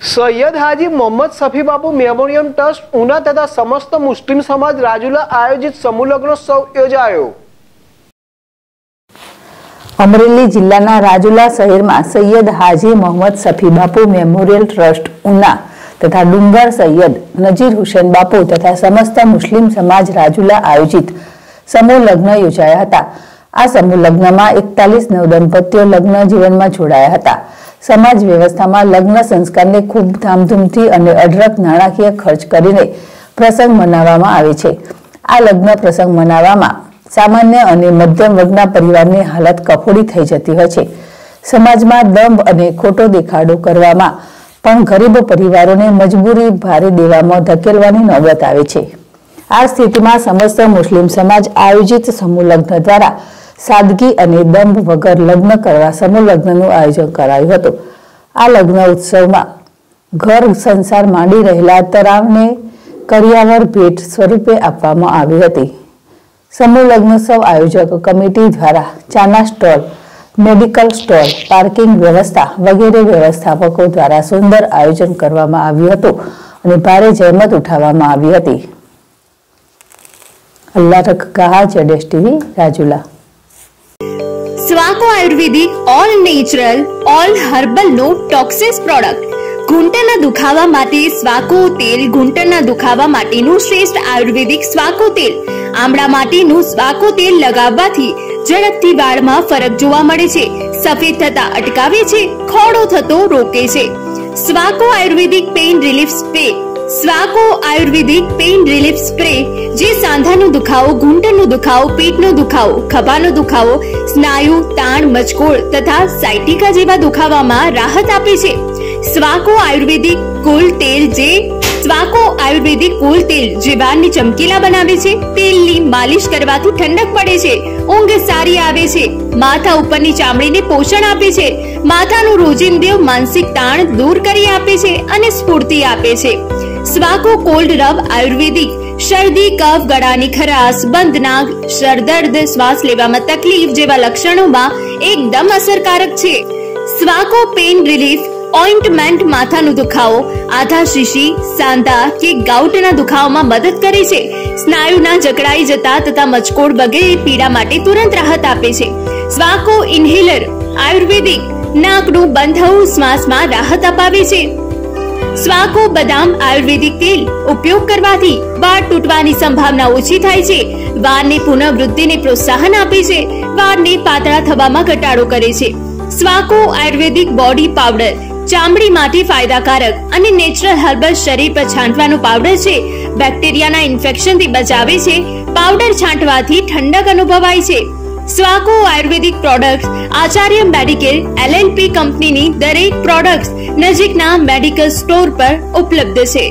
Syed Haji Mohammad Safi Babu memorial trust Una તથા સમસ્ત મુસ્લિમ સમાજ રાજુલા આયોજિત સમૂહ લગ્નોત્સવ યોજાયો. અમરેલી જિલ્લાના રાજુલા શહેરમાં સૈયદ હાજી મોહમ્મદ સફી બાપુ મેમોરિયલ ટ્રસ્ટ ઉના તથા ડુંગર સૈયદ નજીર હુસેન બાપુ તથા સમસ્ત મુસ્લિમ સમાજ રાજુલા આયોજિત સમૂહ લગ્ન યોજાયા હતા. આ સમૂહ લગ્નમાં એકતાલીસ નવદંપતીઓ લગ્ન જીવનમાં જોડાયા હતા. સમાજ વ્યવસ્થામાં લગ્ન સંસ્કારને ખૂબ ધામધૂમથી અને અઢળક નાણાકીય ખર્ચ કરીને પ્રસંગ મનાવવામાં આવે છે. આ લગ્ન પ્રસંગ મનાવવામાં સામાન્ય અને મધ્યમ વર્ગના પરિવારની હાલત કફોડી થઈ જતી હોય છે. સમાજમાં દંભ અને ખોટો દેખાડો કરવામાં પણ ગરીબ પરિવારોને મજબૂરી ભારે દેવામાં ધકેલવાની નોબત આવે છે. આ સ્થિતિમાં સમસ્ત મુસ્લિમ સમાજ આયોજિત સમૂહ લગ્ન દ્વારા સાદગી અને દંભ વગર લગ્ન કરવા, સમૂહ લગ્નનું આયોજન કરાયું હતું. આ લગ્ન ઉત્સવમાં ઘર સંસાર માંડી રહેલા તરાવને કરિયાવર ભેટ સ્વરૂપે આપવામાં આવી હતી. સમૂહ લગ્નોત્સવ આયોજક કમિટી દ્વારા ચાના સ્ટોલ, મેડિકલ સ્ટોલ, પાર્કિંગ વ્યવસ્થા વગેરે વ્યવસ્થાપકો દ્વારા સુંદર આયોજન કરવામાં આવ્યું હતું અને ભારે જહેમત ઉઠાવવામાં આવી હતી. અલ્લાહ રખ કહા જેડેશ टीवी राजूला સ્વાકો Ayurvedic all natural all herbal no toxins product ઘૂંટણના દુખાવા માટે સ્વાકો તેલ ઘૂંટણના દુખાવા માટેનું શ્રેષ્ઠ આયુર્વેદિક સ્વાકો તેલ. આમળા માટેનું સ્વાકો તેલ લગાવવાથી ઝડપથી વાળમાં ફરક જોવા મળે છે. સફેદ થતા અટકાવે છે, ખોડો થતો રોકે છે. Swaco ayurvedic pain relief spray Swaco ayurvedic pain relief spray જે સાંધાનો દુખાવો, ઘૂંટણનો દુખાવો, પેટનો દુખાવો, ખભાનો દુખાવો, સ્નાયુ, તાણ, મચકોળ તથા સાયટિકા જેવા દુખાવામાં રાહત આપે છે. સ્વાકો આયુર્વેદિક કુલ તેલ જે સ્વાકો આયુર્વેદિક કુલ તેલ જે વાળને ચમકીલા બનાવે છે, તેલની માલિશ કરવાથી ઠંડક પડે છે. ઊંઘ સારી આવે છે. માથા ઉપરની ચામડીને પોષણ આપે છે. માથાનું રોજિંદેવ માનસિક તાણ દૂર કરી આપે છે અને સ્ફૂર્તિ આપે છે. સ્વાકો કોલ્ડ રબ આયુર્વેદિક, શરદી, કફ, ગળાની ખરાશ, બંધ નાક શરદર્દ શ્વાસ લેવામાં તકલીફ જેવા લક્ષણોમાં એકદમ અસરકારક છે. સ્વાકો પેઇન રિલીફ, ઓઇન્ટમેન્ટ માથાનો દુખાવો, આધા શીશી, સાંધા કે ગાઉટના દુખાવામાં મદદ કરે છે. સ્નાયુના જકડાઈ જતા તથા મચકોડ વગેરે પીડા માટે તુરંત રાહત આપે છે. સ્વાકો ઇન્હેલર, આયુર્વેદિક, નાકનું બંધ શ્વાસમાં રાહત અપાવે છે. સ્વાકો બદામ, આયુર્વેદિક તેલ ઉપયોગ કરવાથી વાળ તૂટવાની સંભાવના ઓછી થાય છે. વાળની પુનઃવૃદ્ધિને પ્રોત્સાહન આપે છે. વાળને પાતળા થવામાં ઘટાડો કરે છે. સ્વાકો આયુર્વેદિક બોડી પાવડર ચામડી માટે ફાયદાકારક અને નેચરલ હર્બલ શરીર પર છાંટવાનો પાવડર છે. બેક્ટેરિયાના ઇન્ફેક્શનથી બચાવે છે. પાવડર છાંટવાથી ઠંડક અનુભવાય છે. Swaco ayurvedic products Acharya Medicare LNP કંપનીની દરેક પ્રોડક્ટ્સ નજીકના મેડિકલ સ્ટોર પર ઉપલબ્ધ છે.